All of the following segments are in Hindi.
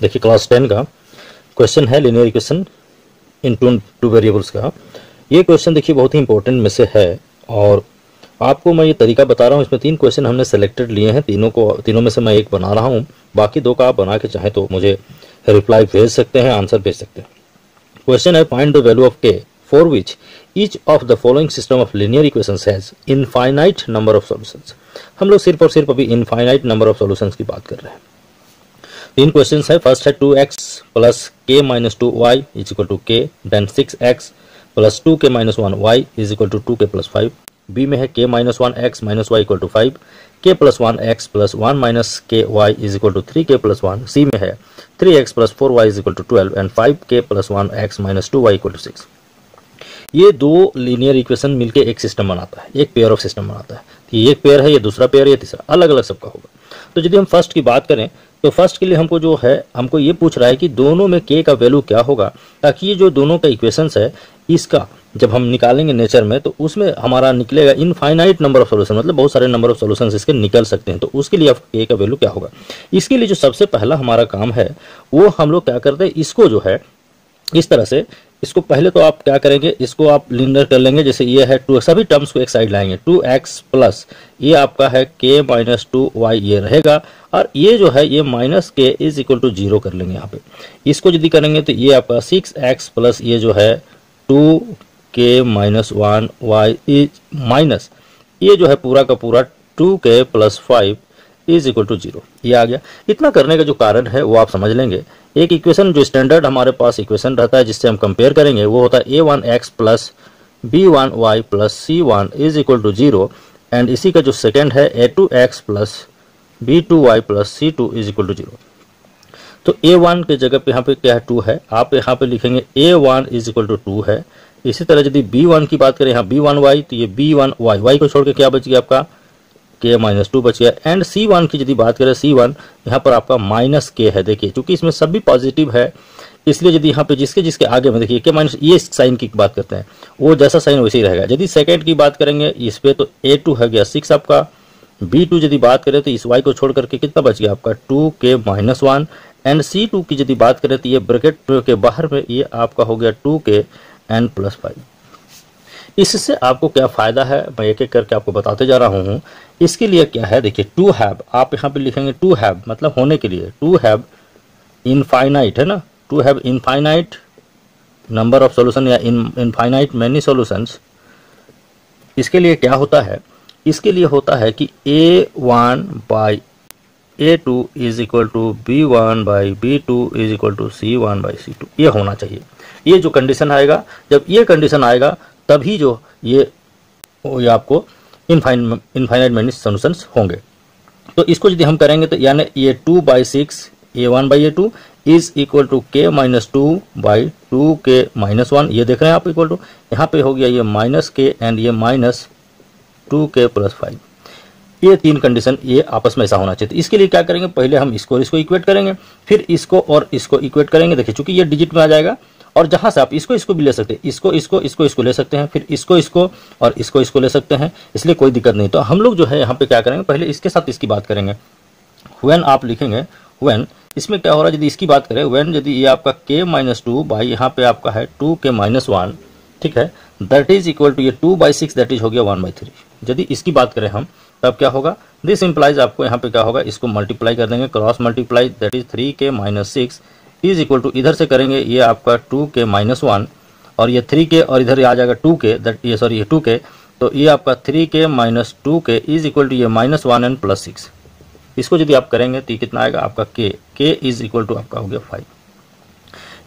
देखिए क्लास टेन का क्वेश्चन है linear equation in two two variables का। ये क्वेश्चन देखिए बहुत ही इंपॉर्टेंट में से है और आपको मैं ये तरीका बता रहा हूँ, इसमें तीन क्वेश्चन हमने सेलेक्टेड लिए हैं, तीनों को, तीनों में से मैं एक बना रहा हूँ। बाकी दो का आप बना के चाहें तो मुझे रिप्लाई भेज सकते हैं आंसर भेज सकते हैं। क्वेश्चन है find the value of k for which each of the following system of linear equations has infinite number of solutions हम लोग सिर्फ़ और सिर्फ़ अभी इनफाइनाइट नंबर ऑफ़ सॉल्यूशंस की बात कर रहे हैं। तीन क्वेश्चन है। फ़र्स्ट है two x plus k minus two y is equal to k then six x plus two k minus one y is equal to two k plus five b में है k minus one x minus y equal to five k plus one x plus one minus k y is equal to three k plus one c में है three x plus four y is equal to twelve and five k plus one x minus two y equal to six ये दो लीनियर इक्वेशन मिलके एक सिस्टम बनाता है, एक पेयर ऑफ़ सिस्टम बनाता है। ये एक पेयर है, ये दूसरा पेयर है, ये तीसरा। अलग अलग सबका होगा। तो यदि हम फ़र्स्ट की बात करें तो फ़र्स्ट के लिए हमको जो है, हमको ये पूछ रहा है कि दोनों में के का वैल्यू क्या होगा? ताकि ये जो दोनों का इक्वेशंस है, इसका जब हम निकालेंगे नेचर में तो उसमें हमारा निकलेगा इनफाइनाइट नंबर ऑफ़ सोल्यूशन मतलब बहुत सारे नंबर ऑफ़ सोल्यूशन इसके निकल सकते हैं। तो उसके लिए अब के का वैल्यू क्या होगा? इसके लिए जो सबसे पहला हमारा काम है, वो हम लोग क्या करते हैं, इसको जो है, इस तरह से इसको पहले तो आप क्या करेंगे, इसको आप लिंडर कर लेंगे, जैसे ये है टू सभी टर्म्स को एक साइड लाएँगे टू एक्स प्लस ये आपका है के माइनस टू वाई ये रहेगा, और ये जो है, ये माइनस के इज़ इक्वल टू ज़ीरो कर लेंगे यहाँ पे। इसको यदि करेंगे तो ये आपका सिक्स एक्स प्लस ये जो है two k minus one y is minus ये जो है पूरा का पूरा two k plus five is equal to zero ये आ गया। इतना करने का जो कारण है, वो आप समझ लेंगे। एक इक्वेशन जो स्टैंडर्ड हमारे पास इक्वेशन रहता है, जिससे हम कंपेयर करेंगे, वो होता है a one x plus b one y plus c one is equal to zero and इसी का जो सेकेंड है a two x plus b two y plus c two is equal to zero तो ए वन के जगह पे यहाँ पे क्या है टू है। आप यहाँ पे लिखेंगे a one is equal to two है। इसी तरह यदि बी वन की बात करें, यहाँ बी वन वाई तो ये बी वन वाई वाई को छोड़ के क्या बच गया आपका? के माइनस टू बच गया। एंड सी वन की यदि बात करें सी वन यहाँ पर आपका माइनस के है। देखिए, क्योंकि इसमें सभी पॉजिटिव है, इसलिए यदि यहाँ पे जिसके जिसके आगे में देखिए के माइनस ये साइन की बात करते हैं, वो जैसा साइन वैसे ही रहेगा। यदि सेकेंड की बात करेंगे, इस पे तो ए टू है गया सिक्स आपका। बी टू यदि बात करें तो इस वाई को छोड़ करके कितना बच गया आपका? Two k minus one and c two की यदि बात करें तो ये ब्रैकेट के बाहर में, ये आपका हो गया टू के एन प्लस फाइव इससे आपको क्या फ़ायदा है? मैं एक एक करके आपको बताते जा रहा हूँ। इसके लिए क्या है? देखिए टू हैव आप यहाँ पे लिखेंगे टू हैव मतलब होने के लिए। टू हैव इनफाइनाइट है ना? To have infinite number of solution या इनफाइनाइट मैनी सॉल्यूशंस इसके लिए क्या होता है? इसके लिए होता है कि a one by a two is equal to b one by b two is equal to c one by c two ये होना चाहिए। ये जो कंडीशन आएगा, जब ये कंडीशन आएगा, तभी जो ये ये आपको इनफाइन इनफाइनाइट मैनी सोल्यूशंस होंगे। तो इसको यदि हम करेंगे तो यानी ये two by six a one by a two is equal to k minus two by two k minus one ये देख रहे हैं आप इक्वल टू यहाँ पे हो गया ये माइनस के एंड ये minus two k plus five ये तीन कंडीशन ये आपस में ऐसा होना चाहिए। तो इसके लिए क्या करेंगे? पहले हम इसको इसको इक्वेट करेंगे, फिर इसको और इसको इक्वेट करेंगे। देखिए, चूँकि ये डिजिट में आ जाएगा और जहाँ से आप इसको इसको भी ले सकते हैं, इसको इसको इसको इसको ले सकते हैं, फिर इसको इसको और इसको इसको ले सकते हैं, इसलिए कोई दिक्कत नहीं। तो हम लोग जो है यहाँ पे क्या करेंगे, पहले इसके साथ इसकी बात करेंगे। वेन आप लिखेंगे वेन इसमें क्या हो रहा है, यदि इसकी बात करें वेन यदि ये आपका के माइनस टू बाई यहाँ पे आपका है टू के माइनस वन ठीक है? दैट इज़ इक्वल टू ये two by six that is हो गया वन बाई थ्री यदि इसकी बात करें हम, तब क्या होगा? दिस इंप्लाइज आपको यहाँ पे क्या होगा, इसको मल्टीप्लाई कर देंगे cross multiply that is three k minus six is equal to इधर से करेंगे, ये आपका टू के माइनस वन और ये थ्री के और इधर आ जाएगा टू के दैट ये सॉरी ये टू के तो ये आपका three k minus two k is equal to ये minus one and plus six इसको यदि आप करेंगे तो कितना आएगा? आपका के के इज़ इक्वल टू आपका हो गया फाइव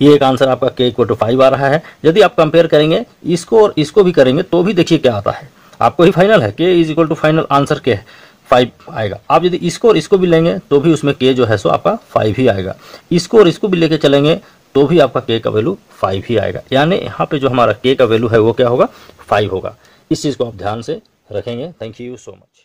ये एक आंसर आपका के इक्वल टू फाइव आ रहा है। यदि आप कंपेयर करेंगे, इसको और इसको भी करेंगे तो भी देखिए क्या आता है। आपको ही फाइनल है k is equal to final answer k है? फाइव आएगा। आप यदि इसको और इसको भी लेंगे तो भी उसमें के जो है सो आपका फाइव ही आएगा। इसको और इसको भी लेके चलेंगे तो भी आपका के का वैल्यू फाइव ही आएगा। यानी यहाँ पे जो हमारा के का वैल्यू है, वो क्या होगा? फाइव होगा। इस चीज़ को आप ध्यान से रखेंगे। Thank you so much